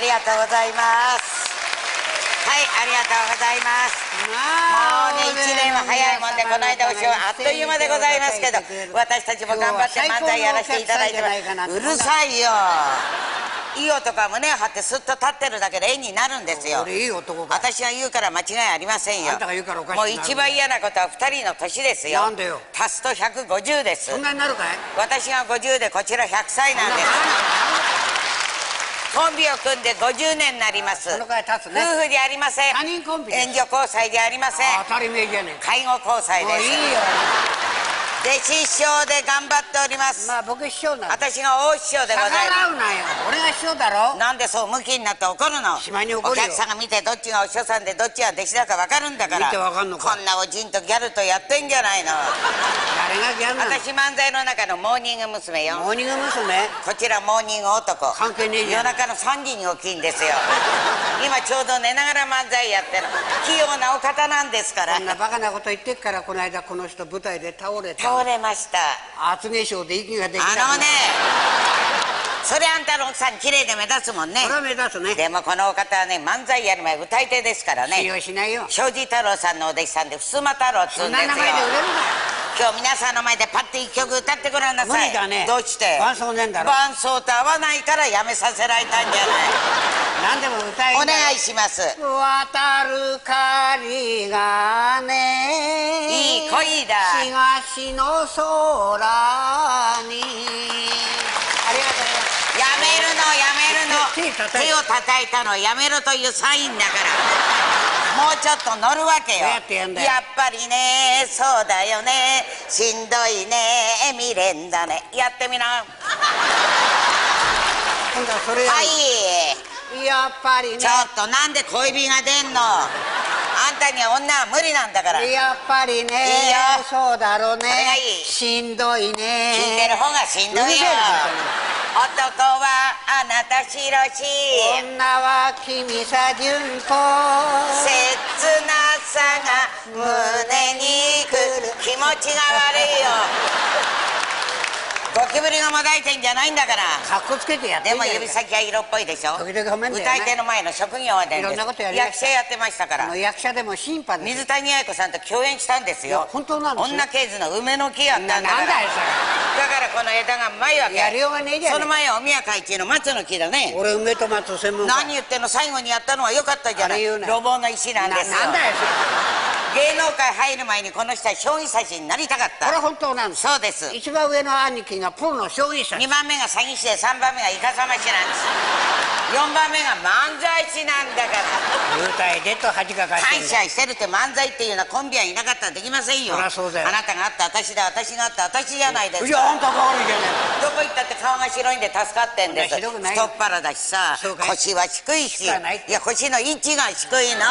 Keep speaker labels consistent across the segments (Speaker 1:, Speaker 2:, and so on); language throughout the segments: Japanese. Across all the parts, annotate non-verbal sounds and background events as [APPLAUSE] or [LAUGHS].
Speaker 1: りがとうございます。はいありがとうございます。もうね1年は早いもんでこの間おしあっという間でございますけど私たちも頑張って漫才やらせていただいてうるさいよ。いい男は胸を張ってすっと立ってるだけで絵になるんですよ。
Speaker 2: 俺いい男か
Speaker 1: 私が言うから間違いありませんよ。
Speaker 2: あんたが言うからおかしく
Speaker 1: もう一番嫌なことは2人の年ですよ。
Speaker 2: なんでよ。
Speaker 1: 足すと150です。
Speaker 2: そんなになるかい？
Speaker 1: 私が50でこちら100歳なんですコンビを組んで50年になります。
Speaker 2: そのくらい経つね。
Speaker 1: 夫婦でありません。
Speaker 2: 他人コンビ
Speaker 1: 援助交際でありません。
Speaker 2: 当たり前じゃねえか。
Speaker 1: 介護交際です。
Speaker 2: いいよ
Speaker 1: 弟子師匠で頑張っております。
Speaker 2: まあ僕師匠なんだ
Speaker 1: 私が大師匠でござい
Speaker 2: 逆
Speaker 1: ま
Speaker 2: らうなよ。俺が師匠だろ？
Speaker 1: すなんでそう向きになって怒るの？
Speaker 2: に怒るよ。
Speaker 1: お客さんが見てどっちがお師匠さんでどっちが弟子だか分かるんだから。
Speaker 2: 見てわかんのか
Speaker 1: こんなおじんとギャルとやってんじゃないの。
Speaker 2: 誰がギャンなの
Speaker 1: 私漫才の中のモーニング娘。よ。
Speaker 2: モーニング娘？
Speaker 1: こちらモーニング男。
Speaker 2: 関係ねえじゃん。
Speaker 1: 夜中の3時に起きんですよ。[LAUGHS] 今ちょうど寝ながら漫才やってる。器用なお方なんですから。
Speaker 2: こんなバカなこと言ってっからこの間この人舞台で倒れた
Speaker 1: 倒れました。
Speaker 2: 厚化粧で息ができた
Speaker 1: あのねそれあんたの奥さん綺麗で目立つもんね。
Speaker 2: これは目立つね。
Speaker 1: でもこのお方はね漫才やる前歌い手ですから
Speaker 2: 信
Speaker 1: ね
Speaker 2: 用しないよ。
Speaker 1: 庄司太郎さんのお弟子さんで襖太郎っつ
Speaker 2: そ
Speaker 1: うんんですよ。
Speaker 2: な名前で売れる
Speaker 1: 今日皆さんの前でパッと一曲歌ってごらんなさい。
Speaker 2: 無理だね。
Speaker 1: どうして？
Speaker 2: 伴奏ねえんだろ。
Speaker 1: 伴奏と合わないからやめさせられたんじゃない？
Speaker 2: 何でも歌い
Speaker 1: お願いします。
Speaker 2: 渡る狩りがね
Speaker 1: いい恋だ。
Speaker 2: 東の空にありがとうございます
Speaker 1: やめるのやめるの
Speaker 2: 手
Speaker 1: を叩いた。のやめろというサインだから。もうちょっと乗るわけよ。
Speaker 2: やっ
Speaker 1: ぱりねそうだよね。しんどいね。未練だね。やってみな。
Speaker 2: 今度はそれ
Speaker 1: はい。
Speaker 2: やっぱりね。
Speaker 1: ちょっとなんで小指が出んの？あんたには女は無理なんだから。聞い
Speaker 2: やっぱりね。
Speaker 1: いいよ。
Speaker 2: そうだろうね。
Speaker 1: いい。
Speaker 2: しんどいね。
Speaker 1: てる方がしんどいよ男はあなたしろし。
Speaker 2: 女は君さ純子。
Speaker 1: 切なさが胸にくる。気持ちが悪いよ。ゴ [LAUGHS] キブリがもだいてんじゃないんだから。
Speaker 2: かっこつけてやって
Speaker 1: でも指先は色っぽいでしょ。
Speaker 2: 時々褒めんだよね。
Speaker 1: 歌い手の前の職業はで。
Speaker 2: いろんなことやり
Speaker 1: 役者やってましたから。
Speaker 2: 役者でも審判です
Speaker 1: 水谷愛子さんと共演したんですよ。
Speaker 2: 本当なんですよ
Speaker 1: 女刑事の梅の木やったんだ
Speaker 2: な
Speaker 1: から。
Speaker 2: なんだよそ
Speaker 1: だからこの枝がうまいわけ
Speaker 2: やりようがねえじゃねえ。
Speaker 1: その前はお宮会一の松の木だね。
Speaker 2: 俺梅と松専門家。
Speaker 1: 何言ってんの最後にやったのは良かったじゃない。
Speaker 2: あれ言うな
Speaker 1: 路傍の石なんですよ。
Speaker 2: ななんだよそれ。
Speaker 1: 芸能界入る前にこの人は将棋指しになりたかった。
Speaker 2: これ本当なんです
Speaker 1: そうです。
Speaker 2: 一番上の兄貴がプロの将棋者。
Speaker 1: 2番目が詐欺師で3番目がイカサマ師なんです。4番目が漫才師なんだから。
Speaker 2: 幽体でと恥かかして
Speaker 1: 感謝してるって漫才っていうのはコンビはいなかったらできませんよ。
Speaker 2: そりゃそうだよ。
Speaker 1: あなたがあった私だ私があった私じゃないです
Speaker 2: いやあんたが悪いじゃね
Speaker 1: どこ行ったって顔が白いんで助かってんです。太っ腹だしさ腰は低いし
Speaker 2: い
Speaker 1: や腰の位置が低いの。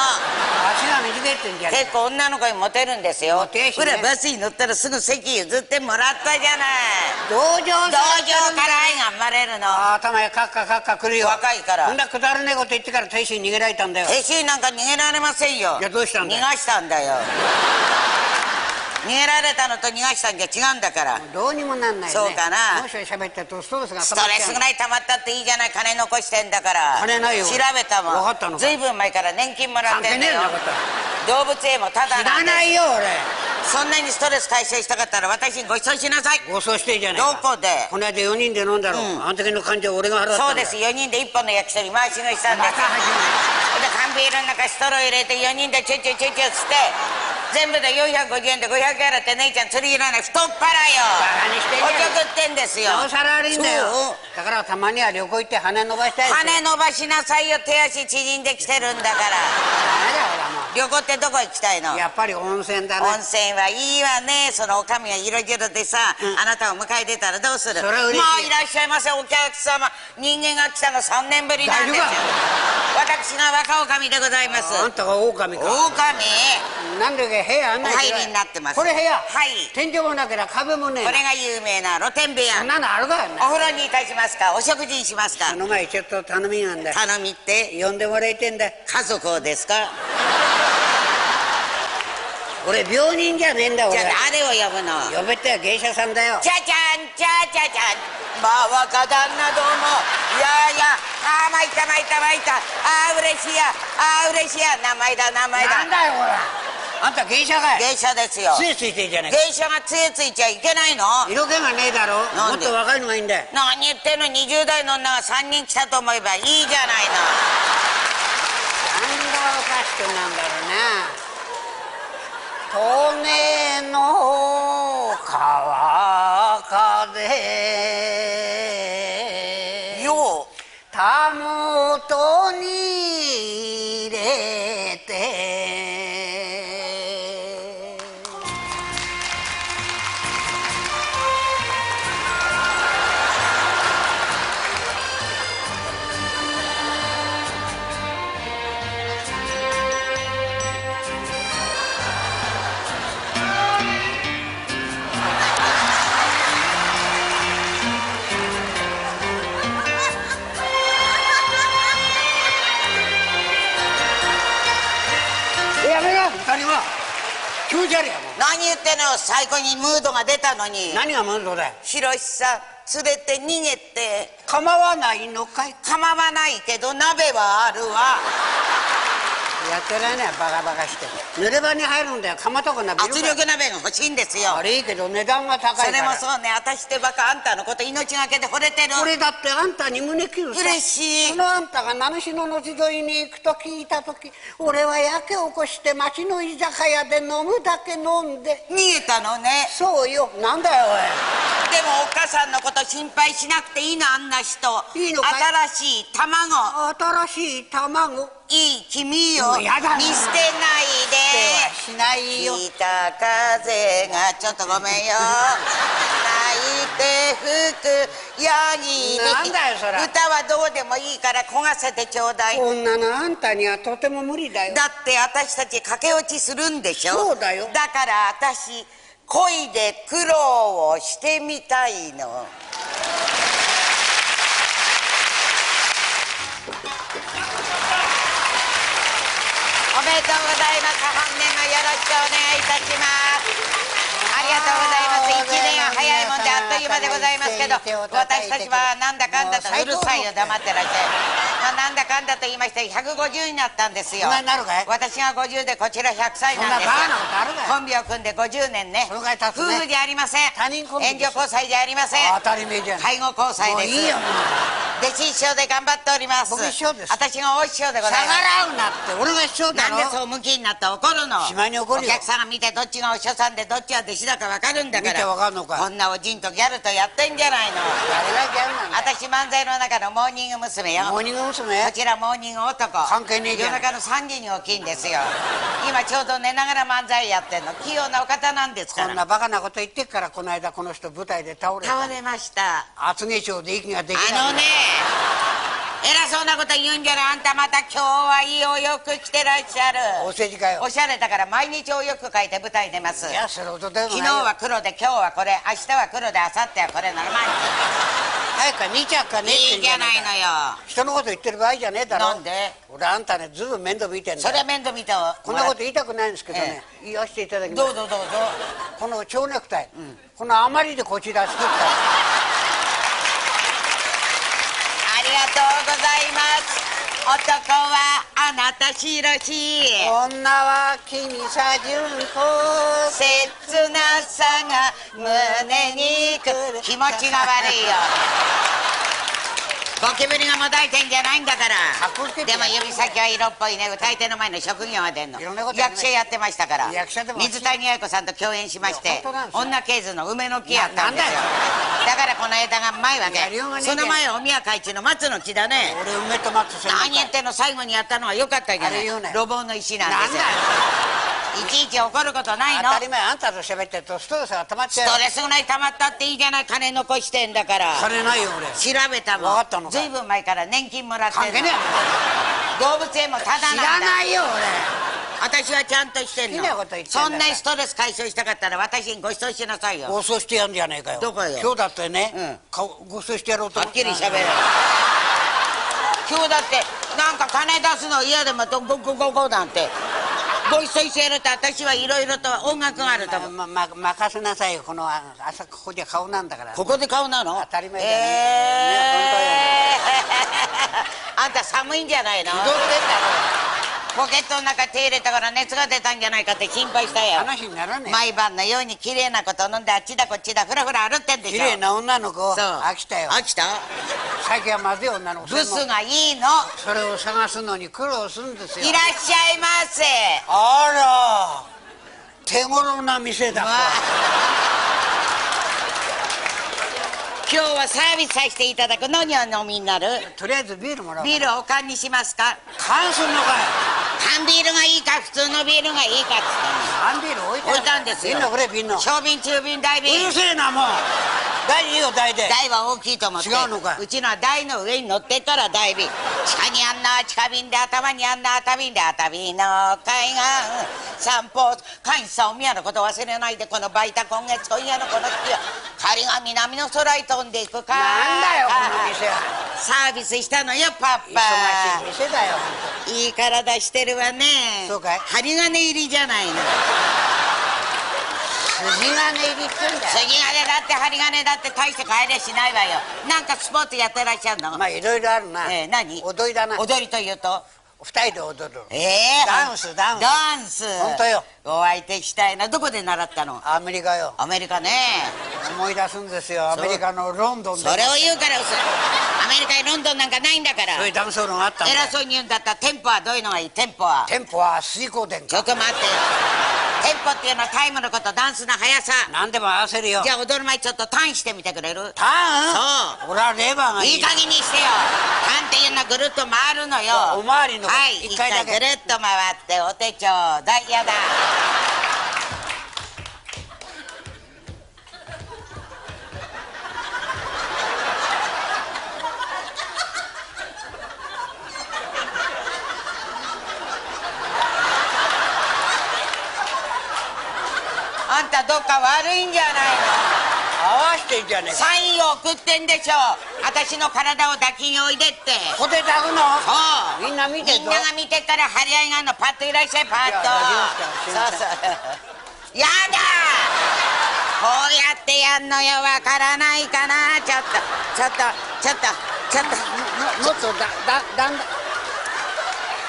Speaker 2: 足が短いってんじゃね
Speaker 1: 結構女の子にモテるんですよ。
Speaker 2: モテしね。
Speaker 1: ほらバスに乗ったらすぐ席譲ってもらったじゃない。
Speaker 2: 同情
Speaker 1: 同情から愛が生まれるの。
Speaker 2: あ頭へカッカカッカ来るよ。
Speaker 1: 若いから。
Speaker 2: ほんだくだらねえこと言ってから亭主に逃げられたんだよ。
Speaker 1: 停止なんか逃げられませんよ。
Speaker 2: いやどうしたんだよ。
Speaker 1: 逃がしたんだよ逃げられたのと逃がしたんじゃ違うんだから。
Speaker 2: どうにもなんないよね。
Speaker 1: そうかな。
Speaker 2: もし喋ってるとストレスが
Speaker 1: ストレスぐらい溜まったっていいじゃない金残してんだから。
Speaker 2: 金ないよ。
Speaker 1: 調べたもん。
Speaker 2: わかったのか。
Speaker 1: ずいぶん前から年金もらってんだよ
Speaker 2: 関係ねえんだこ
Speaker 1: 動物園もただ
Speaker 2: 知
Speaker 1: なんです。
Speaker 2: らないよ俺。
Speaker 1: そんなにストレス解消したかったら私にご馳走しなさい。
Speaker 2: 暴走してんじゃねえ
Speaker 1: ど
Speaker 2: か
Speaker 1: こで？
Speaker 2: この間4人で飲んだろ、
Speaker 1: うん。
Speaker 2: あの時の患者俺が払った
Speaker 1: そうです。4人で1本の焼き鳥回し食いしたんです。
Speaker 2: また始
Speaker 1: で缶ビールの中ストロー入れて4人でチュッチュチュッチュつって全部で450円で500円払って姉ちゃん釣りいらない。太っ腹よ。
Speaker 2: バカにしてん
Speaker 1: おちょくってんですよ。
Speaker 2: なおさら悪いんだよだからたまには旅行行って羽伸ばしたい
Speaker 1: 羽伸ばしなさいよ手足縮んできてるんだから。
Speaker 2: ダメだよ俺はも。
Speaker 1: 旅行ってどこ行きたいの？
Speaker 2: うやっぱり温泉だな。
Speaker 1: 温泉はいいわね。そのおかみが色白でさ、あなたを迎え出たらどうする？
Speaker 2: それは嬉しい。
Speaker 1: まあいらっしゃいませ。お客様。人間が来たの3年ぶりなんですよ。
Speaker 2: 大
Speaker 1: 私が若おかみでございます。
Speaker 2: あんたが狼か。
Speaker 1: 狼。
Speaker 2: なんでか部屋あんな
Speaker 1: お入りになってます。
Speaker 2: これ部屋？
Speaker 1: はい。
Speaker 2: 天井もなけりゃ壁もねえ
Speaker 1: これが有名な露天部屋。
Speaker 2: そんなのあるかよ
Speaker 1: お風呂にいたしますか？お食事にしますか？
Speaker 2: その前ちょっと頼みがあんだ。
Speaker 1: 頼みって。
Speaker 2: 呼んでもらいてんだ。
Speaker 1: 家族をですか？
Speaker 2: 俺病人じゃねえんだ俺。
Speaker 1: じゃあ誰を呼ぶの？
Speaker 2: 呼べって芸者さんだよ。
Speaker 1: じゃじゃんじゃじゃじゃんまあ若旦那どうも。いやいや。あーまいた参った参った。ああ嬉しいや。ああ嬉しいや。名前だ名前だ。
Speaker 2: なんだよこれあんた芸者かい。
Speaker 1: 芸者ですよ。
Speaker 2: 杖ついてんじゃねえ
Speaker 1: 芸者が杖ついちゃいけないの？
Speaker 2: 色気がねえだろ。もっと若いのがいいんだよ。
Speaker 1: 何言ってんの？20代の女が3人来たと思えばいいじゃないの。
Speaker 2: 何がおかしくなんだろうな利根の川風。
Speaker 1: 何言ってんの最高にムードが出たのに。
Speaker 2: 何が問題だ？よ
Speaker 1: ひろしさん連れて逃げて。
Speaker 2: 構わないのかい？
Speaker 1: 構わないけど鍋はあるわ
Speaker 2: やってられないバカバカして濡れ場に入るんだよ。釜とかな
Speaker 1: 圧力鍋が欲しいんですよ。
Speaker 2: 悪いけど値段が高い
Speaker 1: それもそうね。私ってバカ。あんたのこと命がけで惚れてる。
Speaker 2: これだってあんたに胸切るさ。
Speaker 1: 嬉しい。
Speaker 2: そのあんたが名主の後沿いに行くと聞いた時俺はやけ起こして町の居酒屋で飲むだけ飲んで。
Speaker 1: 逃げたのね。
Speaker 2: そうよ。なんだよ
Speaker 1: でもお母さんのこと心配しなくていいのあんな人。
Speaker 2: いいのかい？
Speaker 1: 新しい卵。
Speaker 2: おい新しい卵。
Speaker 1: いい君よ
Speaker 2: やだな。
Speaker 1: 見捨てない
Speaker 2: しないよ。
Speaker 1: で北風がちょっとごめんよ。泣いて吹くヤギ
Speaker 2: なんだよそれ
Speaker 1: 歌はどうでもいいから焦がせてちょうだい。
Speaker 2: 女のあんたにはとても無理だよ。
Speaker 1: だって私たち駆け落ちするんでしょ？
Speaker 2: そうだよ。
Speaker 1: だから私恋で苦労をしてみたいのとうございます。本年もよろしくお願いいたします。がとうございます。一年は早いもんであっという間でございますけど私たちはなんだかんだとうるさいよ黙ってらっしゃい、まあ、なんだかんだと言いまして150になったんですよ。私が50でこちら100歳なんです。よ
Speaker 2: そんなバカなことあるかい？
Speaker 1: コンビを組んで50年ね。夫婦じゃありません。
Speaker 2: 他人コンビ
Speaker 1: 援助交際じゃありません。
Speaker 2: 当たり前じゃん。
Speaker 1: 介護交際です。弟子一生で頑張っております。
Speaker 2: 僕です。
Speaker 1: 私が大師匠でござい
Speaker 2: 逆
Speaker 1: ます。
Speaker 2: らうなって俺が一緒だろ？
Speaker 1: なんでそう向きになって怒るの？お客さんが見てどっちがお師匠さんでどっちが弟子だか分かるんだから。
Speaker 2: 見て分かんのか
Speaker 1: こんなおじんとギャルとやってんじゃないの。
Speaker 2: 誰がギャルなんだよ
Speaker 1: 私漫才の中のモーニング娘。よ。
Speaker 2: モーニング娘。
Speaker 1: こちらモーニング男。
Speaker 2: 関係ねえじゃん。
Speaker 1: 夜中の3時に起きんですよ。今ちょうど寝ながら漫才やってんの。器用なお方なんですから。
Speaker 2: こんなバカなこと言ってっからこの間この人舞台で倒れた。
Speaker 1: 倒れました。
Speaker 2: 厚化粧で息ができない。
Speaker 1: あのね偉そうなこと言うんじゃないあんたまた今日はいいお洋服着てらっしゃる。
Speaker 2: お世辞かよ。
Speaker 1: おしゃれだから毎日お洋服書いて舞台出ます。
Speaker 2: いやそれほどでも
Speaker 1: 昨
Speaker 2: よ。
Speaker 1: 日は黒で今日はこれ。明日は黒で明後日はこれなら毎
Speaker 2: 早くか2着かね
Speaker 1: 日いいじゃないのよ。
Speaker 2: 人のこと言ってる場合じゃねえだろ。
Speaker 1: なんで？
Speaker 2: 俺あんたねずいぶん面倒見てんだよ
Speaker 1: それは面倒見て
Speaker 2: こんなこと言いたくないんですけどね、言わせていただきます。
Speaker 1: どうぞどうぞ。
Speaker 2: この蝶ネクタイ、この余りでこちら作っ
Speaker 1: ありがとうございます。男はあなたしろし。
Speaker 2: 女は君さ純子。
Speaker 1: 切なさが胸にくる。気持ちが悪いよゴキブリがもだいてんじゃないんだから。でも指先は色っぽいね歌い手の前の職業が出んの。役者やってましたから。
Speaker 2: 役者でも
Speaker 1: 水谷綾子さんと共演しまして女系図の梅の木やったんですよ。
Speaker 2: だ
Speaker 1: からこの枝がうまいわけその前お宮会中の松の木だね
Speaker 2: 俺梅と松
Speaker 1: 何言ってんの？最後にやったのはよかったじゃない？
Speaker 2: あれ言うなよ。
Speaker 1: 路傍の石なんですよいちいち怒ることないの。
Speaker 2: 当たり前。あんたと喋ってるとストレスが溜まっちゃう。
Speaker 1: ストレスぐらい溜まったっていいじゃない。金残してんだから。
Speaker 2: 金ないよ俺。
Speaker 1: 調べたもん。
Speaker 2: わかったのか。
Speaker 1: ずいぶん前から年金もらってんの。
Speaker 2: 関係ねえ。
Speaker 1: 動物園もタダなん
Speaker 2: 知
Speaker 1: だ
Speaker 2: らないよ
Speaker 1: 私はちゃんとしてんの。
Speaker 2: 好きなこと言ってんだから。
Speaker 1: そんなストレス解消したかったら私にご馳走しなさいよ。
Speaker 2: 俺ご馳走してやんじゃねえかよ。
Speaker 1: どこよ？
Speaker 2: 今日だってね、
Speaker 1: うん。
Speaker 2: 顔ご馳走してやろうと
Speaker 1: はっきりしゃべれ今日だってなんか金出すの嫌でもどゴゴゴゴなんてご馳走してやると私はいろいろと音楽があると思う。
Speaker 2: まま任せなさいよ。このあ朝ここじゃ顔なんだから。
Speaker 1: ここで顔なの？
Speaker 2: 当たり前じゃね。
Speaker 1: えー、[LAUGHS] あんた寒いんじゃないの？ポケットの中手入れたから熱が出たんじゃないかって心配した
Speaker 2: ろ
Speaker 1: よ。
Speaker 2: 話にならねえ。
Speaker 1: 毎晩のように綺麗なこと飲んであっちだこっちだふらふら歩ってんでしょ。
Speaker 2: 綺麗な女の子
Speaker 1: そう。
Speaker 2: 飽きたよ。
Speaker 1: 飽きた？
Speaker 2: 最近はまずい女の子
Speaker 1: ブスがいいの。
Speaker 2: それを探すのに苦労するんですよ。
Speaker 1: いらっしゃいませ。
Speaker 2: あら。手頃な店だ。
Speaker 1: まあ。今日はサービスさせていただく。何をお飲みになる？
Speaker 2: とりあえずビールもらおう
Speaker 1: ビールをおかんにしますか？
Speaker 2: 缶すんのかよ
Speaker 1: 缶ビールがいいか普通のビールがいいかっつっ
Speaker 2: 缶ビール置い
Speaker 1: て置いたんですよ
Speaker 2: 瓶のくれ瓶の。う
Speaker 1: 小瓶中瓶大瓶。
Speaker 2: るせえなもう。大事よ大で。
Speaker 1: 台は大きいと思って。
Speaker 2: 違うのかい。う
Speaker 1: ちのは台の上に乗ってっから台瓶。地下にあんな地下瓶で頭にあんな頭瓶で頭瓶の海岸。散歩会員さんお宮のこと忘れないでこのバイタ今月今夜のこの日は。仮が南の空へ飛んでいくか。
Speaker 2: なんだよこの店は。
Speaker 1: サービスしたのよパ
Speaker 2: 忙
Speaker 1: パ。
Speaker 2: しい店だよ
Speaker 1: いい体してるわね
Speaker 2: そうかい？
Speaker 1: 針金入りじゃないの。
Speaker 2: 筋金入りってんだよ。
Speaker 1: 杉金だって針金だって大して帰りゃしないわよ。なんかスポーツやってらっしゃるの、
Speaker 2: まあいろいろあるな。
Speaker 1: えー何？
Speaker 2: 踊りだな。
Speaker 1: 踊りというと？
Speaker 2: 二人で踊る
Speaker 1: ええ。
Speaker 2: ダンスダンス。
Speaker 1: ダンス。
Speaker 2: 本当よ。
Speaker 1: お相手したいな。どこで習ったの？
Speaker 2: アメリカよ。
Speaker 1: アメリカね。
Speaker 2: 思い出すんですよ。アメリカのロンドンで
Speaker 1: それを言うから嘘。アメリカにロンドンなんかないんだから。
Speaker 2: そういうダンスホールがあったんだ。よ
Speaker 1: 偉そうに言うんだった。らテンポはどういうのがいい？テンポは。
Speaker 2: テンポは水光殿
Speaker 1: ちょっと待ってよテンポっていうのはタイムのことダンスの速さ。
Speaker 2: 何でも合わせるよ。
Speaker 1: じゃあ踊る前にちょっとターンしてみてくれる？
Speaker 2: ターン？
Speaker 1: そう。
Speaker 2: 俺はレバーがいい。
Speaker 1: いい加減にしてよ。ターンっていうのはぐるっと回るのよ。
Speaker 2: おまわりの
Speaker 1: はい。
Speaker 2: 一回だけ。
Speaker 1: ぐるっと回ってお手帳だいやだどっか悪いんじゃないの。
Speaker 2: 合わせてんじゃねえか。
Speaker 1: サインを送ってんでしょ私の体を抱きにおいでって。
Speaker 2: ポテタグの？
Speaker 1: そう。
Speaker 2: みんな見て
Speaker 1: みんなが見てから張り合いがあるのパッといらっしゃいパッと。そうそうやだ。こうやってやんのよ。わからないかな。ちょっとちょっとちょっとちょっと。
Speaker 2: ももっとだだだんだ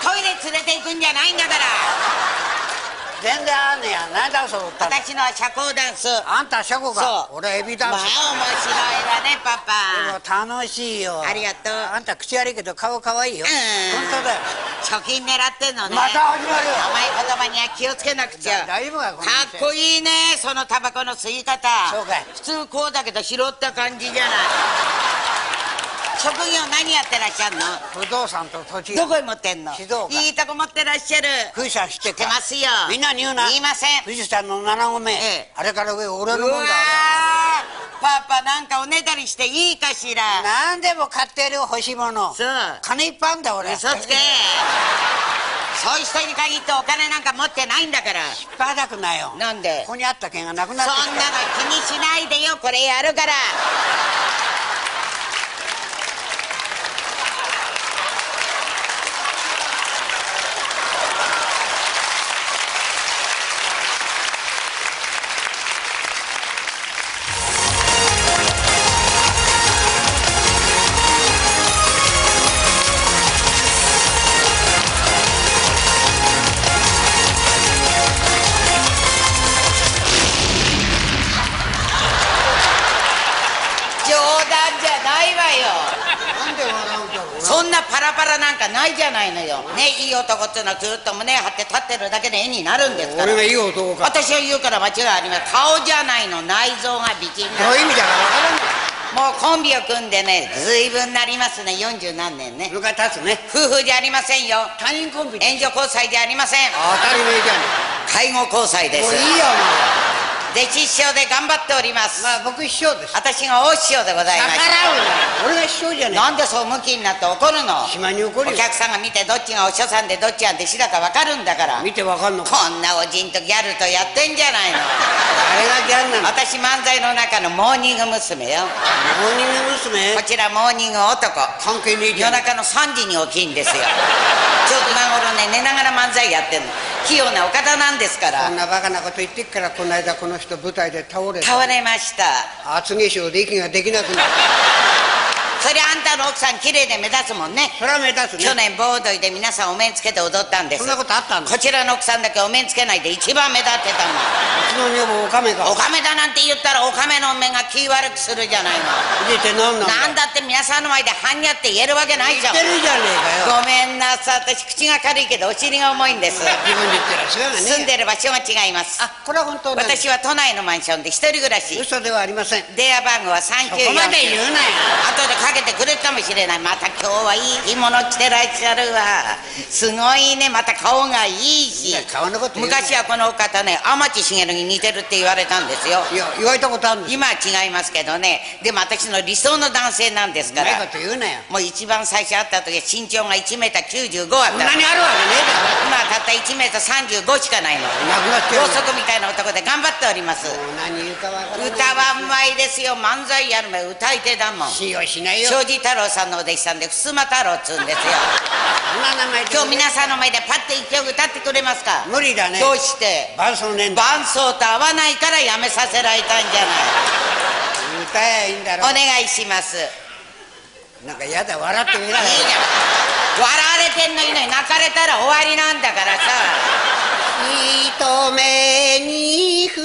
Speaker 1: トイレ連れて行くんじゃないんだから
Speaker 2: 全然あんねや何だその歌
Speaker 1: 私のは社交ダンス。
Speaker 2: あんたシャコか俺エビダン
Speaker 1: まあ面
Speaker 2: ス
Speaker 1: 白いわねパパ。
Speaker 2: でも楽しいよ。
Speaker 1: ありがとう。
Speaker 2: あんた口悪いけど顔可愛いよ。
Speaker 1: うん。
Speaker 2: 本当だよ。
Speaker 1: 貯金狙ってんのね。
Speaker 2: また始まるよ。
Speaker 1: 甘い言葉には気をつけなくちゃ。
Speaker 2: だ大丈夫か
Speaker 1: かっこいいねそのタバコの吸い方。
Speaker 2: そうかい。
Speaker 1: 普通こうだけど拾った感じじゃない職業何やってらっしゃるの？
Speaker 2: 不動産と土地。
Speaker 1: どこへ持ってんの？
Speaker 2: 静岡。
Speaker 1: いいとこ持ってらっしゃる。
Speaker 2: 富士山知って
Speaker 1: 知って
Speaker 2: か
Speaker 1: ますよ。
Speaker 2: みんなに言うな。
Speaker 1: 言いません。
Speaker 2: 富士山の7合目、
Speaker 1: ええ。
Speaker 2: あれから上俺のもんだ。
Speaker 1: ー。パパなんかおねだりしていいかしら。
Speaker 2: 何でも買ってる欲しいもの。
Speaker 1: そう。
Speaker 2: 金いっぱいあんだ俺。
Speaker 1: 嘘つけ。そういう人に限ってお金なんか持ってないんだから。
Speaker 2: 引っ張たくないよ。
Speaker 1: なんで？
Speaker 2: ここにあった券がなく
Speaker 1: そんなの
Speaker 2: なってきた。
Speaker 1: 気にしないでよ。これやるからラパラなんかないじゃないのよ。ねいい男っていうのはずっと胸張って立ってるだけで絵になるんですから。
Speaker 2: 俺がいい男か。
Speaker 1: 私が言うから間違いありません。顔じゃないの内臓が美人な
Speaker 2: どういう意味だか
Speaker 1: もうコンビを組んでねずいぶんなりますね40何年ね。
Speaker 2: 立つね。
Speaker 1: 夫婦じゃありませんよ。
Speaker 2: 他人コンビで
Speaker 1: 援助交際じゃありません。
Speaker 2: 当たり前じゃね
Speaker 1: 介護交際です。
Speaker 2: えもういいよ
Speaker 1: 弟子師匠で頑張っております、
Speaker 2: まあ僕師匠です。
Speaker 1: 私が大師匠でござい
Speaker 2: 逆
Speaker 1: ま
Speaker 2: ら
Speaker 1: す
Speaker 2: うな俺が師匠じゃね
Speaker 1: なんでそう向きになって怒るの？
Speaker 2: 島に怒るよ。
Speaker 1: お客さんが見てどっちがお師匠さんでどっちが弟子だか分かるんだから。
Speaker 2: 見てわかんのか。
Speaker 1: こんなおじんとギャルとやってんじゃないの。
Speaker 2: あれがギャンなの？
Speaker 1: 私漫才の中のモーニング娘。よ。
Speaker 2: モーニング娘？
Speaker 1: こちらモーニング男。
Speaker 2: 関係ねえじゃん。
Speaker 1: 夜中の3時に起きんですよ。ちょうど今頃ね寝ながら漫才やってんの器用なお方なんですから。
Speaker 2: こんなバカなこと言ってっからこの間この人舞台で倒れた
Speaker 1: 倒れました
Speaker 2: 厚化粧で息ができなくなった
Speaker 1: そりゃあんたの奥さん綺麗で目立つもんね。
Speaker 2: それは目立つね。
Speaker 1: 去年盆踊りで皆さんお面つけて踊ったんです。
Speaker 2: そんなことあったんだ
Speaker 1: こちらの奥さんだけお面つけないで一番目立ってたもん
Speaker 2: うちの女房おかめか
Speaker 1: おかめだなんて言ったらおかめの目が気悪くするじゃないの。
Speaker 2: てなんなんだ？
Speaker 1: って皆さんの前で般若って言えるわけないじゃん
Speaker 2: 言ってるじゃねえかよ。
Speaker 1: ごめんなさい。私口が軽いけどお尻が重いんです。
Speaker 2: 自分で言ってらっしゃるがね。
Speaker 1: 住んでる場所が違います。
Speaker 2: あこれは本当
Speaker 1: 私は都内のマンションで一人暮らし。
Speaker 2: 嘘ではありません。
Speaker 1: 電話番号は
Speaker 2: そこまで言
Speaker 1: 3949
Speaker 2: うなよ。
Speaker 1: 後でかけてくれるかもしれない。また今日はいい着物着てらっしゃるわ。すごいね。また顔がいいし。
Speaker 2: 顔のこと
Speaker 1: 昔はこのお方ね天地茂に似てるって言われたんですよ。
Speaker 2: いや言われたことあるんです
Speaker 1: 今は違いますけどね。でも私の理想の男性なんですか
Speaker 2: ない
Speaker 1: ら
Speaker 2: こと言うなよ。
Speaker 1: もう一番最初会った時は身長が1メーター95あった
Speaker 2: そんなにあるわけねえ
Speaker 1: 今はたった1メーター35しかないの。
Speaker 2: だろ
Speaker 1: うそくみたいな男で頑張っております。
Speaker 2: 何言うかわからない。
Speaker 1: 歌はうまいですよ。漫才やる前歌い手だもん。
Speaker 2: 信用しないよ。
Speaker 1: 庄司太郎さんのお弟子さんで襖太郎っつうんですよ。今日皆さんの前でパッて一曲歌ってくれますか？
Speaker 2: 無理だね。
Speaker 1: どうして。
Speaker 2: 伴奏年代
Speaker 1: 伴奏と合わないからやめさせられたんじゃ
Speaker 2: 歌えばいいんだろ。
Speaker 1: ないお願いします。いい
Speaker 2: なんかやだ笑ってみながら
Speaker 1: じゃん。笑われてんのにね泣かれたら終わりなんだからさ。
Speaker 2: 人目に触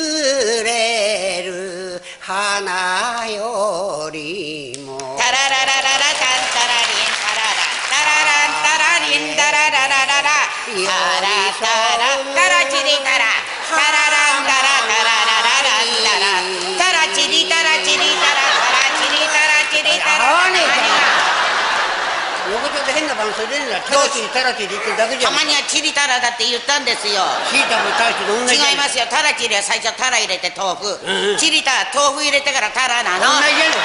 Speaker 2: れる花よりもで変な伴奏入れるんだタラチリタラチリってだけじゃん。
Speaker 1: たまにはチリタラだって言ったんですよ。
Speaker 2: シータもタラチリ同じ
Speaker 1: 違いますよ。タラチリは最初タラ入れて豆腐、
Speaker 2: うんうん。
Speaker 1: チリタラ豆腐入れてからタラな
Speaker 2: 同
Speaker 1: の
Speaker 2: じじゃね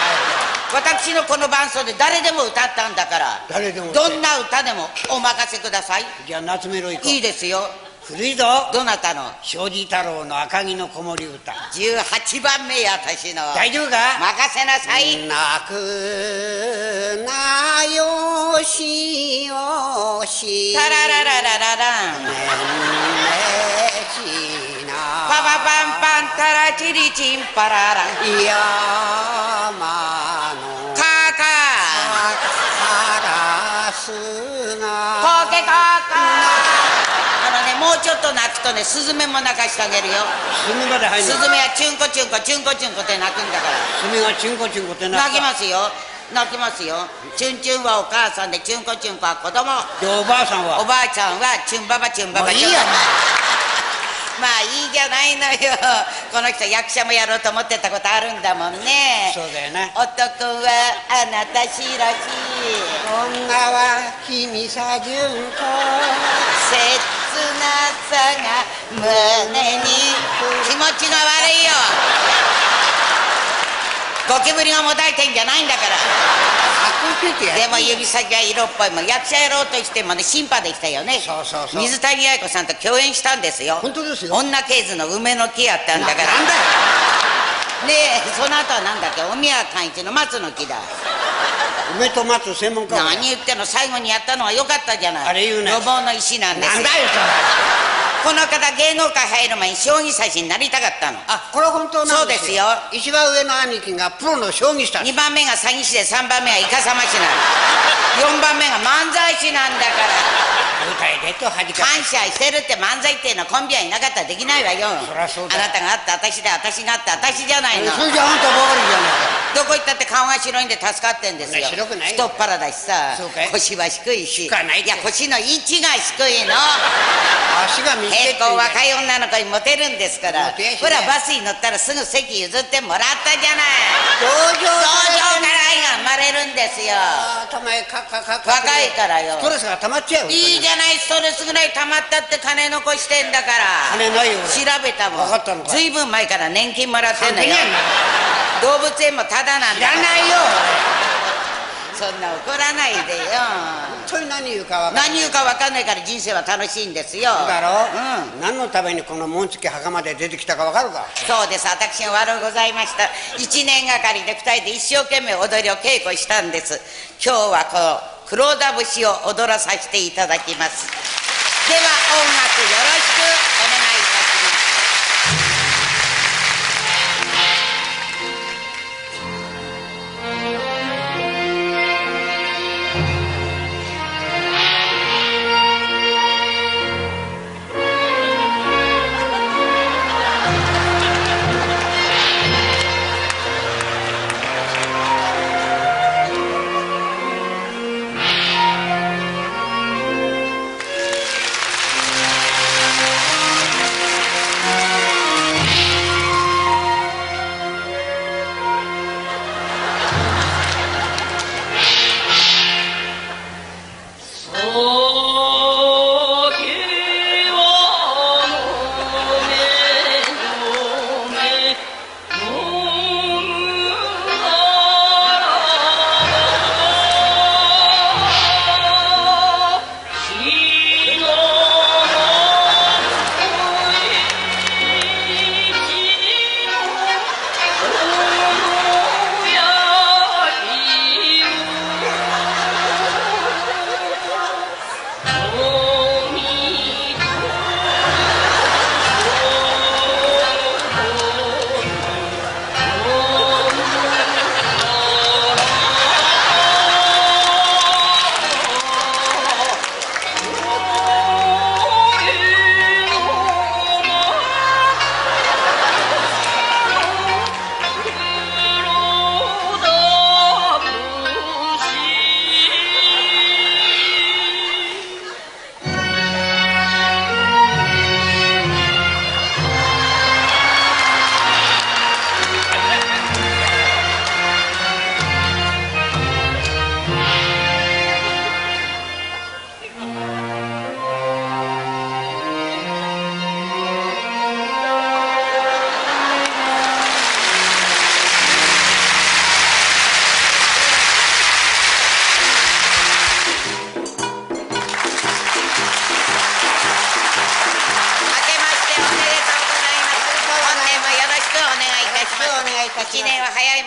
Speaker 1: 私のこの伴奏で誰でも歌ったんだから。
Speaker 2: 誰でも
Speaker 1: どんな歌でもお任せください。
Speaker 2: じゃあ夏メロ行こう。
Speaker 1: いいですよ
Speaker 2: 古いぞ。
Speaker 1: どなたの
Speaker 2: 庄司太郎の赤城の子守歌。
Speaker 1: 18番目や私の。
Speaker 2: 大丈夫か？
Speaker 1: 任せなさい。
Speaker 2: 泣くなよしよし。
Speaker 1: タララララララン。
Speaker 2: ねんねちな
Speaker 1: パパパンパンタラチリチンパララン。
Speaker 2: 山の。
Speaker 1: カーカ
Speaker 2: カラス
Speaker 1: ー
Speaker 2: が
Speaker 1: コケコーうちょっと泣くとねスズメも泣かしてあげるよ。
Speaker 2: 墨まで入んの
Speaker 1: スズメはチュンコチュンコチュンコチュンコって泣くんだから。
Speaker 2: 墨がチュンコチュンコってな
Speaker 1: 泣きますよ。泣きますよ。チュンチュンはお母さんでチュンコチュンコは子供。
Speaker 2: でおばあさんは？
Speaker 1: おばあちゃんはチュンババチュンババチュンババまあいいじゃないのよ。この人役者もやろうと思ってたことあるんだもんね。
Speaker 2: そうだよね。
Speaker 1: 男はあなたしらしい。
Speaker 2: 女は君さ純子
Speaker 1: さが胸に気持ちが悪いよ。ゴキブリがもたいてんじゃないんだから。でも指先は色っぽいもん。役者やろうとしてもね審判でしたよね。
Speaker 2: そうそうそう。
Speaker 1: 水谷八重子さんと共演したんですよ。
Speaker 2: 本当ですよ。
Speaker 1: 女系図の梅の木やったんだから。
Speaker 2: なんだよ。
Speaker 1: でその後はなんだっけお宮寛一の松の木だ
Speaker 2: 梅と松専門家は。
Speaker 1: 何言ってんの最後にやったのは良かったじゃない。
Speaker 2: あれ言うな
Speaker 1: 予防の石なんです。
Speaker 2: なんだよそれ。
Speaker 1: この方芸能界入る前に将棋指しになりたかったの。
Speaker 2: あこれは本当なんです
Speaker 1: そうですよ。
Speaker 2: 一番上の兄貴がプロの将棋した
Speaker 1: 2番目が詐欺師で3番目はイカサマ師なの4番目が漫才師なんだから
Speaker 2: 舞台でと恥か
Speaker 1: 感謝してるって漫才っていうのはコンビはいなかったらできないわよ。
Speaker 2: そりゃそうだ
Speaker 1: あなたがあって私で私があって私じゃないの
Speaker 2: それじゃあんたばかりじゃない
Speaker 1: どこ行ったって顔が白いんで助かってんですよ。
Speaker 2: 白くない。
Speaker 1: 太っ腹だしさ。
Speaker 2: そうかい。
Speaker 1: 腰は低いし
Speaker 2: い
Speaker 1: や腰の位置が低いの。
Speaker 2: か足が
Speaker 1: 結構若い女の子にモテるんですから。ほらバスに乗ったらすぐ席譲ってもらったじゃない。
Speaker 2: 同情
Speaker 1: 同情から愛が生まれるんですよ。
Speaker 2: 頭へかかかか
Speaker 1: 若いからよ。
Speaker 2: ストレスが溜まっちゃうよ
Speaker 1: いいじゃないストレスぐらい溜まったって金残してんだから。
Speaker 2: 金ないよ
Speaker 1: 調
Speaker 2: 俺
Speaker 1: べたもん。
Speaker 2: わかったのか
Speaker 1: ずい。ぶん前から年金もらってんのよ。動物園もタダなん
Speaker 2: い
Speaker 1: だから。
Speaker 2: ないよ。
Speaker 1: そんな怒らないでよ。
Speaker 2: 本当に何言うかわかんない。
Speaker 1: 何言うか分かんないから人生は楽しいんですよ。
Speaker 2: だろ、
Speaker 1: うん。
Speaker 2: 何のためにこの紋付き袴で出てきたかわかるか。
Speaker 1: そうです。私が悪うございました。1年がかりで2人で一生懸命踊りを稽古したんです。今日はこの黒田節を踊らさせていただきます。では音楽よろしく。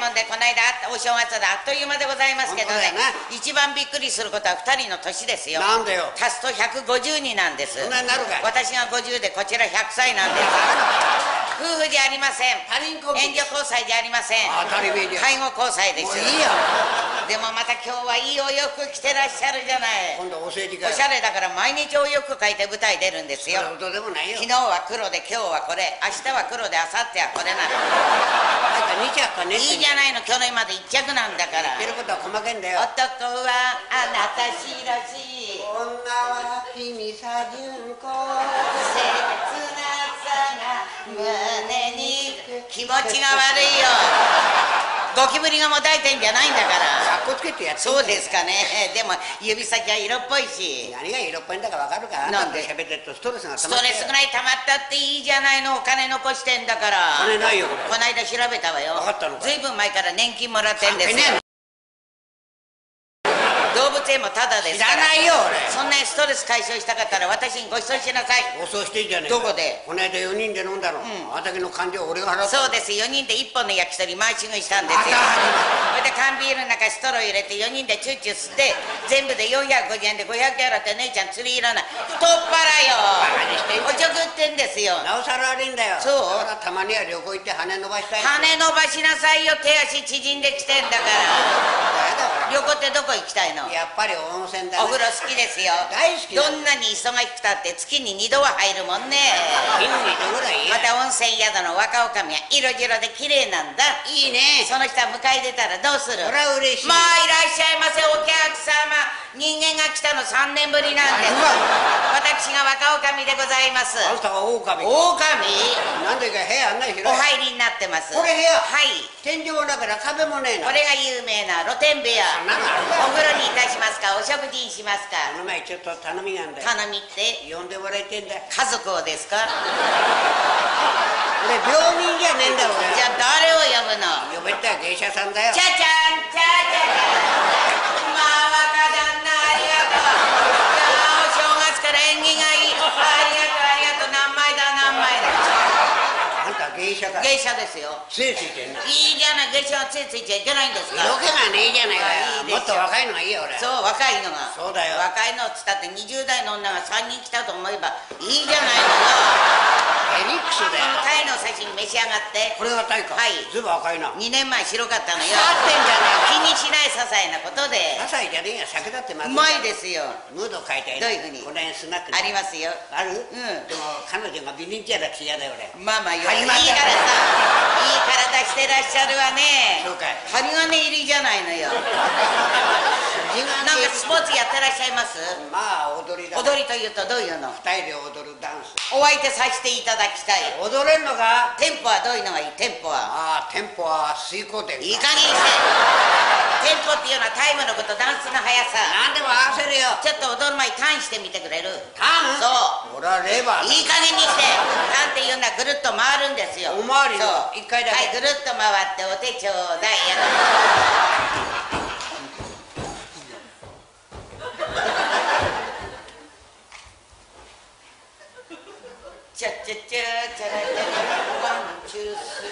Speaker 1: もんでこの間お正月であっという間でございますけどね一番びっくりすることは2人の年ですよ。
Speaker 2: なんでよ。
Speaker 1: 足すと150になんです。
Speaker 2: そんなになるか
Speaker 1: 私が50でこちら100歳なんです。[LAUGHS] 夫婦じゃありません。
Speaker 2: 他人コンビ
Speaker 1: 援助交際じゃありません。介護交際です
Speaker 2: もういいよ。
Speaker 1: でもまた今日はいいお洋服着てらっしゃるじゃない。
Speaker 2: 今度お世辞か
Speaker 1: おしゃれだから毎日お洋服買いて舞台出るんですよ。
Speaker 2: それほど。でもないよ。
Speaker 1: 昨日は黒で今日はこれ明日は黒で明後日はこれなの
Speaker 2: なんか2着かね。
Speaker 1: いいじゃないの去年まで一着なんだから。
Speaker 2: 言ってることは細けんだよ。
Speaker 1: 男はあなたしらしい。
Speaker 2: 女は君さ純子。
Speaker 1: 切なさが胸に気持ちが悪いよゴキブリがもたいてんじゃないんだから。
Speaker 2: かっこつけてやって
Speaker 1: そうですかね。[LAUGHS] でも指先は色っぽいし。
Speaker 2: 何が色っぽいんだかわかるか
Speaker 1: な？んで？
Speaker 2: 喋ってるとストレスが
Speaker 1: ス
Speaker 2: 溜まって。
Speaker 1: トレスぐらい溜まったっていいじゃないの。お金残してんだから。
Speaker 2: 金ないよこれ
Speaker 1: この間調べたわよ
Speaker 2: わかったのか
Speaker 1: ずいぶん前から年金もらってんですよ動物園もタダですから。
Speaker 2: 知らないよ
Speaker 1: そんなにストレス解消したかったら私にご馳走しなさい。
Speaker 2: 俺そうしていいじゃねえか
Speaker 1: どこで？
Speaker 2: この間4人で飲んだの、あたけの勘定俺が払った
Speaker 1: そうです4人で1本の焼き鳥回し食いしたんですよ。それで缶ビールの中ストロー入れて4人でチューチュー吸って全部で450円で500円払って姉ちゃん釣りいらない。太っ腹よ。おちょくってんですよ。
Speaker 2: なおさら悪いんだよ。
Speaker 1: そう。
Speaker 2: だからたまには旅行行って羽伸ばしたい。
Speaker 1: 羽伸ばしなさいよ。手足縮んできてんだから。旅行ってどこ行きたいの？
Speaker 2: やっぱり温泉だね
Speaker 1: お風呂好きですよ。
Speaker 2: 大好きだ。
Speaker 1: どんなに忙しくたって月に2度は入るもんね。
Speaker 2: 金にどぐらい
Speaker 1: また温泉宿の若女将は色白で綺麗なんだ。
Speaker 2: いいね。
Speaker 1: その人は迎え出たらどうする？
Speaker 2: そりゃ嬉しい。
Speaker 1: まあいらっしゃいませお客様。人間が来たの3年ぶりなんです。
Speaker 2: あ
Speaker 1: 私が若女将でございます。
Speaker 2: あんたは狼。
Speaker 1: 狼？
Speaker 2: なんでか部屋あんなに広い。
Speaker 1: お入りになってます。
Speaker 2: これ部屋？
Speaker 1: はい。
Speaker 2: 天井だから壁もねえな。
Speaker 1: これが有名な露天部屋。お風呂にいたしますか？お食事にしますか？
Speaker 2: この前ちょっと頼みがあんだよ。
Speaker 1: 頼みって？
Speaker 2: 呼んでもらいてんだ
Speaker 1: 家族をですか？
Speaker 2: 俺病人じゃねえんだ俺
Speaker 1: じゃあ誰を呼ぶの？
Speaker 2: 呼べたら芸者さんだよ。
Speaker 1: ちゃちゃんちゃ
Speaker 2: 芸者
Speaker 1: ですよ。
Speaker 2: 杖ついてんな。い
Speaker 1: いじゃない芸者はついついちゃいけないんですか
Speaker 2: 色気がねえじゃないか。よ。もっと若いのがいいよ俺。
Speaker 1: そう若いのが。
Speaker 2: そうだよ。
Speaker 1: 若いのっつったって20代の女が3人来たと思えばいいじゃないのよ
Speaker 2: エリックスだよ。
Speaker 1: タイの刺身召し上がって。
Speaker 2: これがタイか。
Speaker 1: はい。
Speaker 2: ずいぶん赤いな。
Speaker 1: 2年前白かったのよ。
Speaker 2: 触ってんじゃね
Speaker 1: 気にしない些細なことで。
Speaker 2: えか些細じゃねえや酒だってま
Speaker 1: うまいですよ。
Speaker 2: ムード変えたい
Speaker 1: どういうふうに？
Speaker 2: この辺スナック
Speaker 1: ありますよ。
Speaker 2: ある？
Speaker 1: うん。
Speaker 2: でも彼女が美人じゃなくて嫌だよ俺。
Speaker 1: まあまあよ。いい
Speaker 2: 始まった
Speaker 1: 体いい体してらっしゃるわね。
Speaker 2: そうかい。
Speaker 1: 針金入りじゃないのよなんかスポーツやってらっしゃいます？
Speaker 2: まあ踊りだ
Speaker 1: 踊りというとどういうの？
Speaker 2: 二人で踊るダンス。
Speaker 1: お相手させていただきたい。
Speaker 2: 踊れんのか？
Speaker 1: テンポはどういうのがいい？テンポは。
Speaker 2: ああテンポは水光点
Speaker 1: いい加減にして。テンポっていうのはタイムのことダンスの速さ。
Speaker 2: 何でも合わせるよ。
Speaker 1: ちょっと踊る前にターンしてみてくれる？
Speaker 2: ターン？
Speaker 1: そう。
Speaker 2: 俺はレバーだ
Speaker 1: いい加減にして。ターンっていうのはぐるっと回るんですよ。
Speaker 2: お回りの
Speaker 1: そう。
Speaker 2: 一回だけ。
Speaker 1: はいぐるっと回ってお手ちょうだいや。るチャチャチャチャラチャラワンチュース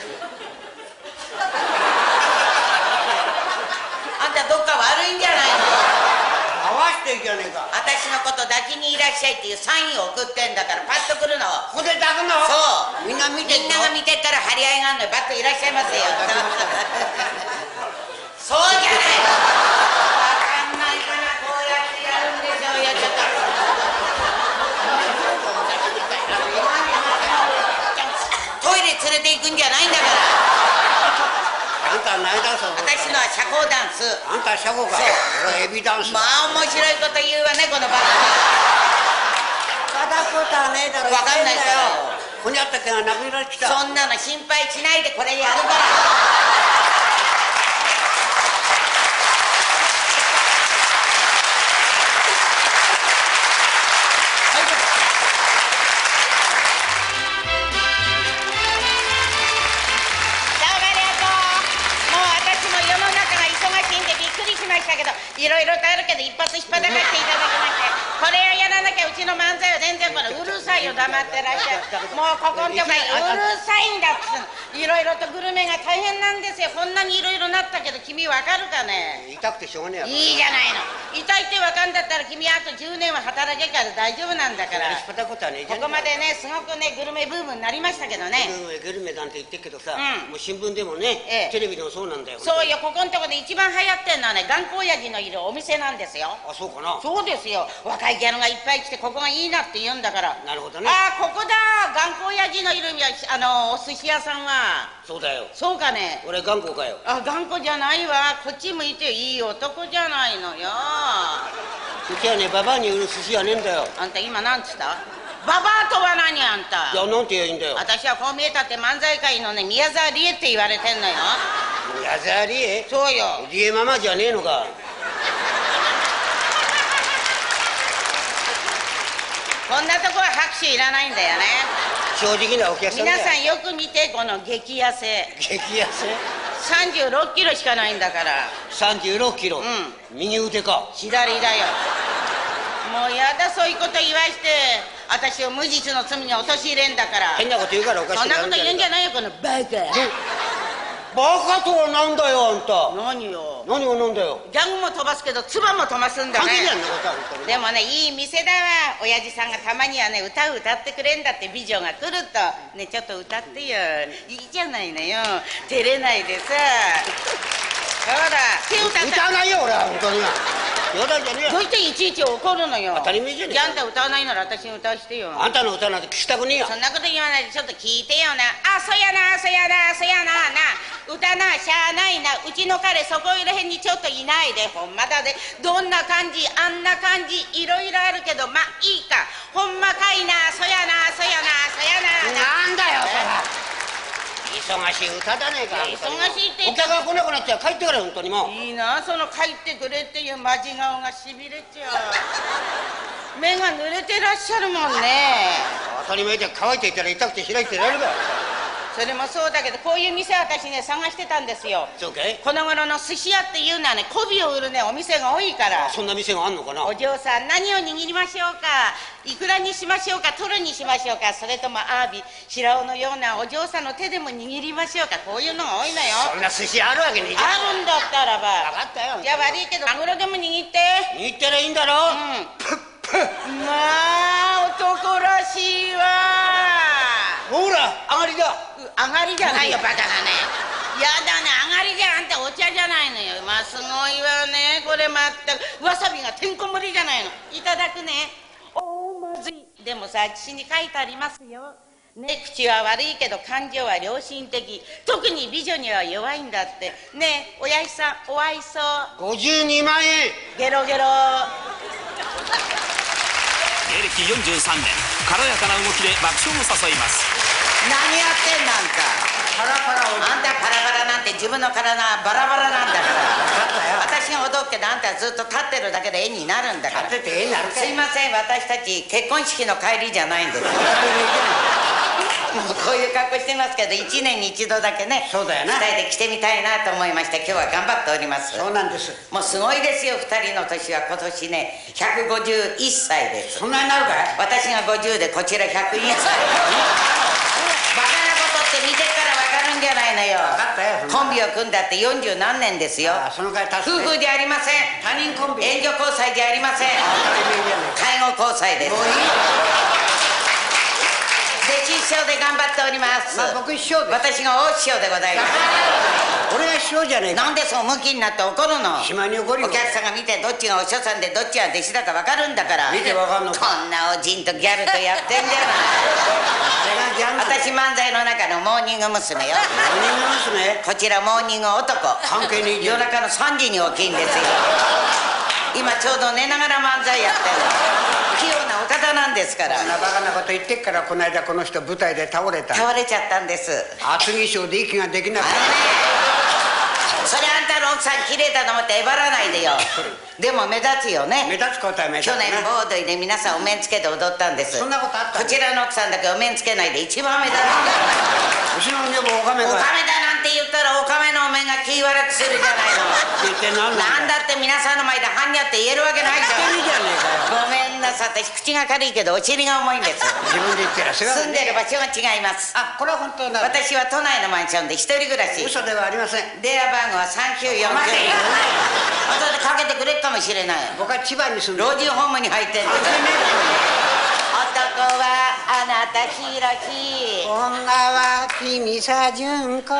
Speaker 1: あんたどっか悪いんじゃないの
Speaker 2: 合わせていけねえか
Speaker 1: 私のこと抱きにいらっしゃいっていうサインを送ってんだからパッと来るの
Speaker 2: ここで抱くの
Speaker 1: そう
Speaker 2: みんな見て
Speaker 1: みんなが見てったら張り合いがあるのよバッといらっしゃいませよそうじゃないわかんないかなこうやってやるんでしょうよちょっとトイレ連れて行くんじゃないんだから。
Speaker 2: あんた何だそれ
Speaker 1: 私のは社交ダンス。
Speaker 2: あんたシャコか。エビダンス
Speaker 1: まあ面白いこと言うわねこのバカ。
Speaker 2: ただことはねえだろ。
Speaker 1: わかんないから
Speaker 2: よ。ここにあった毛がなくなってきた。
Speaker 1: そんなの心配しないでこれやるからってらっしゃる。もうここんとこうるさいんだっついろいろとグルメが大変なんですよ。こんなにいろいろなったけど君わかるかね？
Speaker 2: 痛くてしょうがねえや
Speaker 1: いいじゃないの。痛いってわかんだったら君あと10年は働けから大丈夫なんだから。
Speaker 2: こ
Speaker 1: ここまでねすごくねグルメブームになりましたけどね。
Speaker 2: グルメグルメなんて言ってるけどさ、
Speaker 1: うん。
Speaker 2: もう新聞でもね、
Speaker 1: ええ。
Speaker 2: テレビでもそうなんだよ。
Speaker 1: そうよここんとこで一番流行ってんのはね頑固親父のいるお店なんですよ。
Speaker 2: あそうかな。
Speaker 1: そうですよ。若いギャルがいっぱい来てここがいいなって言うんだから。
Speaker 2: なるほどね。
Speaker 1: ああここだ。頑固親父のいるあのお寿司屋さんは。
Speaker 2: そうだよ。
Speaker 1: そうかね。
Speaker 2: 俺頑固かよ。
Speaker 1: あ頑固じゃないわ。こっち向いていい男じゃないのよ。
Speaker 2: うちはねババアに売る寿司はねえんだよ。
Speaker 1: あんた今なんつった？ババアとは何あんた？
Speaker 2: いやなんて言えばいいんだよ。
Speaker 1: 私はこう見えたって漫才界のね宮沢りえって言われてんのよ。
Speaker 2: 矢沢理恵
Speaker 1: そうよ。
Speaker 2: 理恵ママじゃねえのか。
Speaker 1: こんなとこは拍手いらないんだよね。
Speaker 2: 正直なお客さん
Speaker 1: 皆さんよく見てこの激痩せ。
Speaker 2: 激痩せ
Speaker 1: ？36キロしかないんだから。
Speaker 2: 36キロ、
Speaker 1: う
Speaker 2: 右腕か。
Speaker 1: 左だよ。もうやだそういうこと言わして私を無実の罪に陥れんだから。
Speaker 2: 変なこと言うからおかしく
Speaker 1: そんなこと言うんじゃ
Speaker 2: ん
Speaker 1: ないよこのバカ
Speaker 2: バカとはなんだよあんた。
Speaker 1: 何よ。
Speaker 2: 何がなんだよ。
Speaker 1: ギャグも飛ばすけど唾も飛ばすんだね
Speaker 2: 関係ないんなことは本当に
Speaker 1: でもねいい店だわ。親父さんがたまにはね歌を歌ってくれんだって美女が来ると。ねちょっと歌ってよ。いいじゃないのよ。照れないでさほら手歌
Speaker 2: わないよ俺は本当には冗談じゃねえよ。
Speaker 1: どうしていちいち怒るのよ。
Speaker 2: 当たり前じゃねえ
Speaker 1: ああんた歌わないなら私に歌わしてよ。
Speaker 2: あんたの歌なんて聞きたくねえよ
Speaker 1: そんなこと言わないで。ちょっと聞いてよな。あそやな。そやな。そやな。な。歌なしゃあないな。うちの彼そこいらへんにちょっといないで。ほんまだで。どんな感じあんな感じ。いろいろあるけど。まあいいか。ほんまかいな。そやなそやな。そやなな
Speaker 2: なんだよそれ忙しい歌だねえか
Speaker 1: 忙しいって。言
Speaker 2: お客が来なくなっちゃう帰ってから本当にもう
Speaker 1: いいなその帰ってくれっていうマジ顔がしびれちゃう。[LAUGHS] 目が濡れてらっしゃるもんね。
Speaker 2: 当たり前じゃ乾いていたら痛くて開いてられるか
Speaker 1: それもそうだけどこういう店私ね探してたんですよ。
Speaker 2: そうかい？
Speaker 1: この頃の寿司屋っていうのはね媚びを売るねお店が多いから。
Speaker 2: そんな店があんのかな？
Speaker 1: お嬢さん何を握りましょうか？いくらにしましょうか？トルにしましょうか？それともアワビ白尾のようなお嬢さんの手でも握りましょうか？こういうのが多いのよ。
Speaker 2: そんな寿司あるわけねえじゃん。
Speaker 1: あるんだったらば。
Speaker 2: 分かったよ。
Speaker 1: じゃあ悪いけどマグロでも握って。
Speaker 2: 握ったらいいんだろ？
Speaker 1: うん。まあ男らしいわ
Speaker 2: ほら上がりだ。
Speaker 1: う上がりじゃないよバカだね。やだね上がりじゃあんたお茶じゃないのよ。まあすごいわね。これまったく。わさびがてんこ盛りじゃないの。いただくね。おまずいでもさ父に書いてありますよ。ね。口は悪いけど感情は良心的。特に美女には弱いんだって。ねえおやじさんお愛想
Speaker 2: 52万円。
Speaker 1: ゲロゲロ
Speaker 3: 芸歴43年軽やかな動きで爆笑を誘います。
Speaker 1: 何やってんなんか。
Speaker 2: パラパラ
Speaker 1: あんたパラパラなんて自分の体バラバラなんだから。私が踊るけどあんたはずっと立ってるだけで絵になるんだから。
Speaker 2: 立ってて絵になる
Speaker 1: すいません。私たち結婚式の帰りじゃないんですこういう格好してますけど1年に一度だけね
Speaker 2: そうだよな。
Speaker 1: 2人で着てみたいなと思いまして今日は頑張っております。
Speaker 2: そうなんです。
Speaker 1: もうすごいですよ2人の年は。今年ね151歳です。
Speaker 2: そんなになるかい？
Speaker 1: 私が50でこちら101歳。バカなことって見てから分かるんじゃないのよ。
Speaker 2: 分かったよ
Speaker 1: コンビを組んだって40何年ですよ。
Speaker 2: あその回
Speaker 1: 夫婦じゃありません。
Speaker 2: 他人コンビ？
Speaker 1: 援助交際じゃありません。介護交際です。
Speaker 2: もういい
Speaker 1: 弟子師匠で頑張っております、
Speaker 2: まあ僕一緒です。
Speaker 1: 私が大師匠でございます。
Speaker 2: 俺が師匠じゃねえ。か
Speaker 1: なんでそう向きになって怒るの？
Speaker 2: 暇に怒るよ。
Speaker 1: お客さんが見てどっちがお師匠さんでどっちが弟子だか分かるんだから。
Speaker 2: 見て分かんのか？
Speaker 1: こんなおじんとギャルとやってんじゃない。私漫才の中のモーニング娘。よ。
Speaker 2: 何人娘？
Speaker 1: こちらモーニング男。
Speaker 2: 関係ねえ
Speaker 1: 夜中の3時に起きんですよ。今ちょうど寝ながら漫才やってる器用なんですから。
Speaker 2: そんなバカなこと言ってっからこの間この人舞台で倒れた。
Speaker 1: 倒れちゃったんです。
Speaker 2: 厚木賞で息ができなくて
Speaker 1: あのね。それあんたの奥さん綺麗だと思ってえばらないでよ。でも目立つよね。
Speaker 2: 目立つことは目立つ
Speaker 1: 去年
Speaker 2: な
Speaker 1: ボードイで皆さんお面つけて踊ったんです。
Speaker 2: そんなことあった
Speaker 1: こちらの奥さんだけお面つけないで一番目立つんだ
Speaker 2: うちの女房おかめが
Speaker 1: おかめだなんて言ったらおかめのお面が気悪くするじゃないの。なん
Speaker 2: だ
Speaker 1: だって皆さんの前で「はんにゃ」って言えるわけないじゃん。ごめんなさい私口が軽いけどお尻が重いんです。
Speaker 2: 自分で言ってらすが
Speaker 1: 住んでる場所が違います。
Speaker 2: あこれは本当な
Speaker 1: 私は都内のマンションで一人暮らし。
Speaker 2: 嘘ではありません。
Speaker 1: 電話番号は3949
Speaker 2: 待て言わない。
Speaker 1: 後でかけてくれるかもしれない
Speaker 2: 僕は千葉に住んで
Speaker 1: 老人ホームに入ってんの。男はあなた開き。
Speaker 2: 女は君さ純子
Speaker 1: 切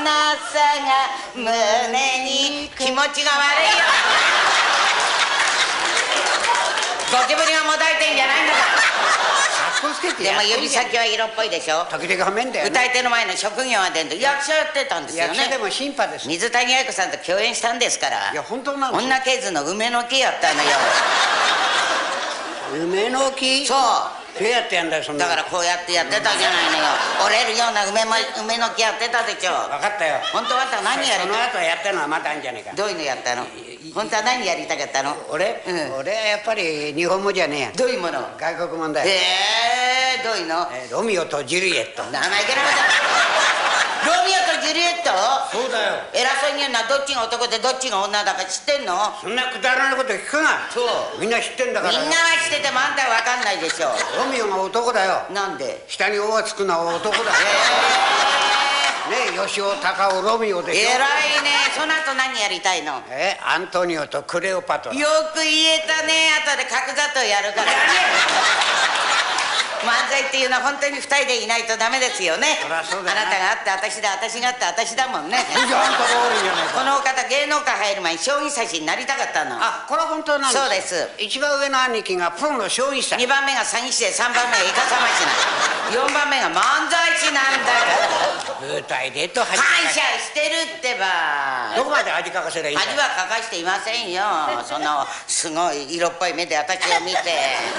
Speaker 1: なさが胸に気持ちが悪いよ。ゴキブリがもだいてんじゃないんだから
Speaker 2: かっこつけて
Speaker 1: でも指先は色っぽいでしょ？
Speaker 2: 時々褒めんだよね。
Speaker 1: 歌い手の前の職業が出んと役者やってたんですよね。
Speaker 2: 役者でも審判です。
Speaker 1: 水谷彩子さんと共演したんですから。
Speaker 2: いや本当なんですよ
Speaker 1: 女系図の梅の木やったのよ。[LAUGHS]
Speaker 2: 梅の木？
Speaker 1: そう
Speaker 2: どうやってやんだよそんな
Speaker 1: だからこうやってやってたじゃないのよ。折れるような梅も梅の木やってたでしょ。
Speaker 2: 分かったよ。
Speaker 1: 本当はあんた何やり
Speaker 2: その後やったのはまたあんじゃねえか。
Speaker 1: どういうのやったの？本当は何やりたかったの？
Speaker 2: 俺、
Speaker 1: うん。
Speaker 2: 俺はやっぱり日本語じゃねえや。
Speaker 1: どういうもの？
Speaker 2: 外国問題、
Speaker 1: ええどういうの？
Speaker 2: えーロミオとジュリエット。
Speaker 1: 生意気なことロミオとジュリエット？
Speaker 2: そうだよ。
Speaker 1: 偉そうに言うのはどっちが男でどっちが女だか知ってんの？
Speaker 2: そんなくだらないこと聞くな。
Speaker 1: そう。
Speaker 2: みんな知ってんだから。
Speaker 1: みんなは知っててもあんたは分かんないでしょ。
Speaker 2: ロミオが男だよ。
Speaker 1: なんで？
Speaker 2: 下に「お」がつくのは男だ
Speaker 1: え
Speaker 2: ね吉尾隆夫ロミオで
Speaker 1: え
Speaker 2: しょ。
Speaker 1: 偉いね。その後何やりたいの？
Speaker 2: えアントニオとクレオパトラ。
Speaker 1: よく言えたね。後で角砂糖やるから漫才っていうのは本当に二人でいないとダメですよね。あなたがあって私だ私があって私だもんね。このお方芸能界入る前に将棋指しになりたかったの。
Speaker 2: あこれは本当なんです
Speaker 1: そうです。
Speaker 2: 一番上の兄貴がプロの将棋者
Speaker 1: 2番目が詐欺師で3番目がイカサマ師な4番目が漫才師なんだから。
Speaker 2: 舞台でと恥
Speaker 1: 感謝してるってば。
Speaker 2: どこまで恥かかせりゃいい
Speaker 1: 恥はかかしていませんよ。そのすごい色っぽい目で私を見て。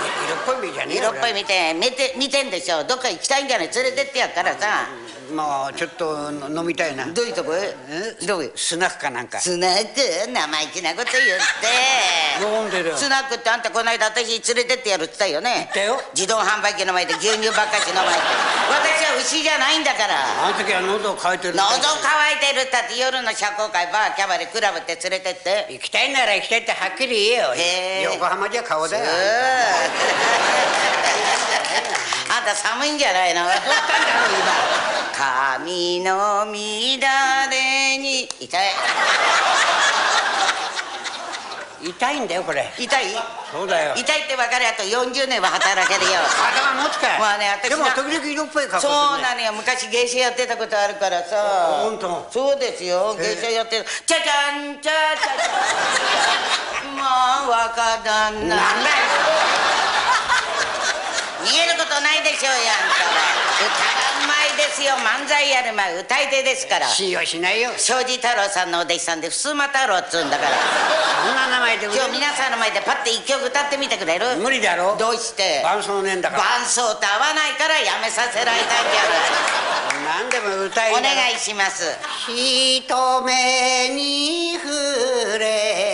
Speaker 1: [LAUGHS]
Speaker 2: 色っぽい目じゃねえよ
Speaker 1: 色っぽい見て見て見てんでしょ。どっか行きたいんじゃない？連れてってやっからさ。
Speaker 2: もうちょっと飲みたいな。
Speaker 1: どういうとこ？どういう？
Speaker 2: スナックかなんか。
Speaker 1: スナック生意気なこと言って。
Speaker 2: 飲んでるよ。
Speaker 1: スナックってあんたこの間私連れてってやるって言ったよね。
Speaker 2: 言よ。
Speaker 1: 自動販売機の前で牛乳ばっかし飲まれて私は牛じゃないんだから。
Speaker 2: あの時は喉乾いてる
Speaker 1: 喉乾いてるったって夜の社交界バーキャバレークラブって連れてって。
Speaker 2: 行きたいなら行きたいってはっきり言えよ。横浜じゃ顔だよ
Speaker 1: あんた寒いんじゃないの？髪の乱れに。痛い。
Speaker 2: 痛いんだよこれ。
Speaker 1: 痛い？
Speaker 2: そうだよ。
Speaker 1: 痛いって分かるやと40年は働けるよ。
Speaker 2: 頭持つかい
Speaker 1: まあね私
Speaker 2: でも
Speaker 1: な
Speaker 2: 時々色っぽい格好
Speaker 1: そう
Speaker 2: ね
Speaker 1: なのよ。昔芸者やってたことあるからさ。
Speaker 2: 本当。
Speaker 1: そうですよ。芸者やってる。チャチャンチャチャチャもう [LAUGHS] 若旦那。
Speaker 2: なんだよ
Speaker 1: 逃げ言えることないでしょうやんたら歌がうまいですよ。漫才やる前歌い手ですから。
Speaker 2: 信用しないよ。
Speaker 1: 庄司太郎さんのお弟子さんで襖太郎っつうんだから。
Speaker 2: そんな名前で
Speaker 1: 今日皆さんの前でパッて一曲歌ってみてくれる？
Speaker 2: 無理だろ。
Speaker 1: どうして？
Speaker 2: 伴奏ねえんだから。
Speaker 1: 伴奏と合わないからやめさせられたんじゃ
Speaker 2: 何でも歌い
Speaker 1: お
Speaker 2: な
Speaker 1: 願いします。
Speaker 2: 人目に触れ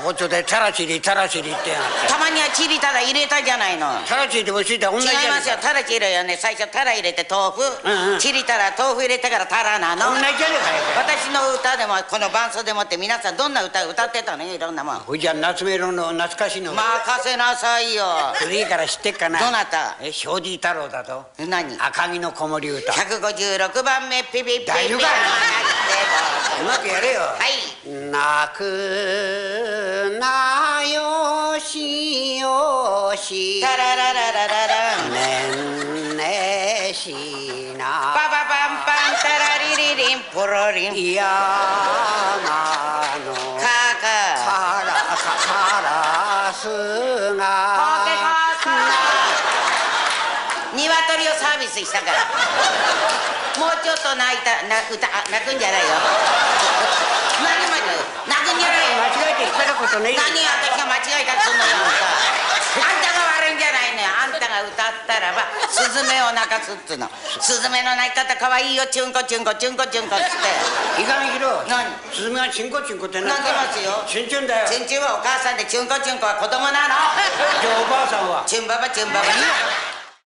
Speaker 2: 横丁でタラチリタラチリってやん
Speaker 1: たまにはチリタラ入れたじゃないの。
Speaker 2: タラチリともついたら同じ
Speaker 1: 違いますよ。タラチリはね。最初タラ入れて豆腐、
Speaker 2: うんうん。
Speaker 1: チリタラ豆腐入れてからタラなの。
Speaker 2: 同じじゃねえかよ
Speaker 1: 私の歌でもこの伴奏でもって皆さんどんな歌歌ってたの？よいろんなもん。
Speaker 2: ほいじゃ夏メロの懐かしいの。
Speaker 1: 任せなさいよ。
Speaker 2: 古いから知ってっかな。
Speaker 1: どなた？
Speaker 2: え庄司太郎だと。
Speaker 1: 何？
Speaker 2: 赤城の子守歌。
Speaker 1: 156番目ピピピピ。
Speaker 2: 大丈夫かうまくやれよ。
Speaker 1: はい。
Speaker 2: 泣くなよしよし。
Speaker 1: タララララララン。
Speaker 2: ねんねしな。
Speaker 1: パパパンパンタラリリリンポロリン。
Speaker 2: 山の
Speaker 1: と泣いたな歌あ泣くんじゃないよ。何も泣くんじゃないよ。
Speaker 2: 間違えて引っ張ることね。
Speaker 1: 何私が間違えたっつうのよあんたが悪いんじゃないのよ。あんたが歌ったらばスズメを泣かすっつうの。スズメの泣き方かわいいよ。チュンコチュンコチュンコチュンコっつって。
Speaker 2: いかんひろ
Speaker 1: 何？
Speaker 2: スズメはチンコチンコって
Speaker 1: 泣いてますよ
Speaker 2: チュンチュンだよ。
Speaker 1: チュンチュンはお母さんでチュンコチュンコは子供なの。
Speaker 2: じゃあおばあさんは？
Speaker 1: チュンババチュンババ